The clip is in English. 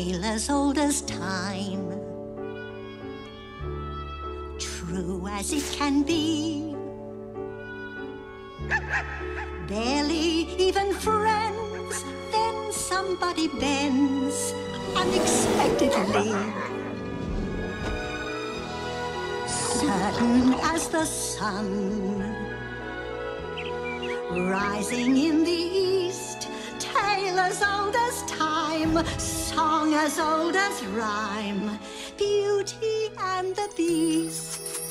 tale as old as time. True as it can be. Barely even friends, then somebody bends unexpectedly. Certain as the sun, rising in the east, tale as old as time, song as old as rhyme, Beauty and the Beast.